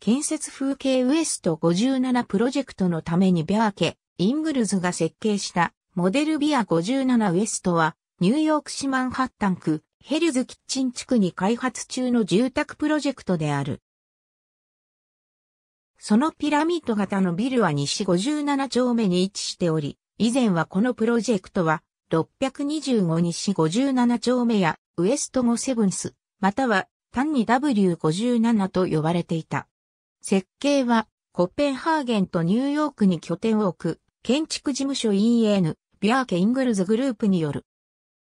建設風景ウエスト57プロジェクトのためにビャーケ、イングルズが設計したモデルビア57ウエストはニューヨーク市マンハッタン区ヘルズキッチン地区に開発中の住宅プロジェクトである。そのピラミッド型のビルは西57丁目に位置しており、以前はこのプロジェクトは625西57丁目やウエスト5セブンス、または単に W57 と呼ばれていた。設計はコペンハーゲンとニューヨークに拠点を置く建築事務所 EN ビアーケイングルズグループによる。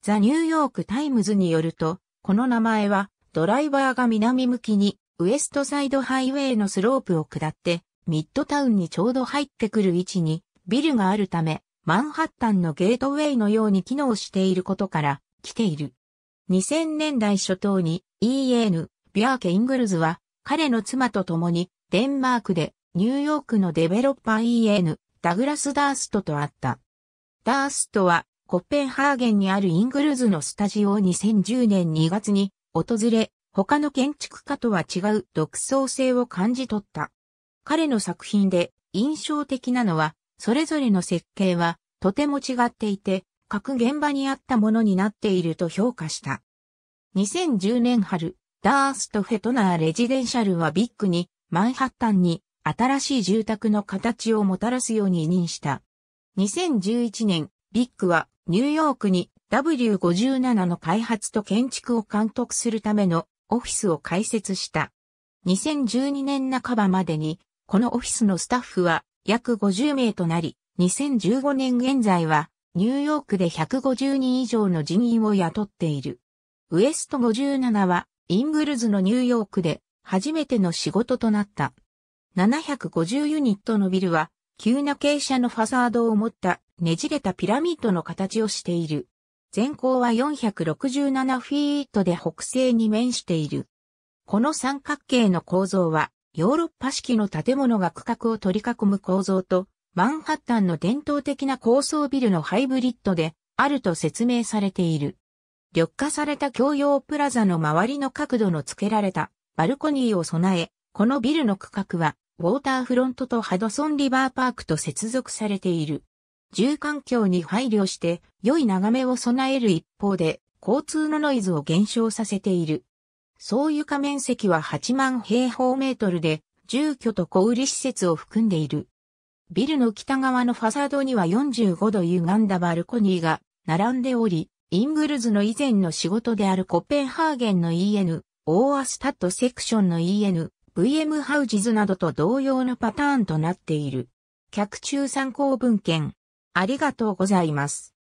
ザ・ニューヨーク・タイムズによると、この名前はドライバーが南向きにウエストサイドハイウェイのスロープを下って、ミッドタウンにちょうど入ってくる位置に、ビルがあるため、マンハッタンのゲートウェイのように機能していることから、来ている。2000年代初頭に EN、ビアーケ・イングルズは、彼の妻と共に、デンマークで、ニューヨークのデベロッパー EN、ダグラス・ダーストと会った。ダーストは、コッペンハーゲンにあるイングルズのスタジオを2010年2月に訪れ、他の建築家とは違う独創性を感じ取った。彼の作品で印象的なのは、それぞれの設計はとても違っていて、各現場にあったものになっていると評価した。2010年春、ダーストフェトナーレジデンシャルはビッグにマンハッタンに新しい住宅の形をもたらすように委任した。2011年、ビッグはニューヨークに W57 の開発と建築を監督するためのオフィスを開設した。2012年半ばまでに、このオフィスのスタッフは約50名となり、2015年現在はニューヨークで150人以上の人員を雇っている。ウエスト57はイングルズのニューヨークで初めての仕事となった。750ユニットのビルは急な傾斜のファサードを持ったねじれたピラミッドの形をしている。全高は467フィートで北西に面している。この三角形の構造は、ヨーロッパ式の建物が区画を取り囲む構造と、マンハッタンの伝統的な高層ビルのハイブリッドで、あると説明されている。緑化された共用プラザの周りの角度の付けられたバルコニーを備え、このビルの区画は、ウォーターフロントとハドソンリバーパークと接続されている。住環境に配慮して良い眺めを備える一方で交通のノイズを減少させている。総床面積は8万平方メートルで住居と小売施設を含んでいる。ビルの北側のファサードには45度歪んだバルコニーが並んでおり、イングルズの以前の仕事であるコペンハーゲンの EN、オーアスタッドセクションの EN、VM ハウジズなどと同様のパターンとなっている。客中参考文献。ありがとうございます。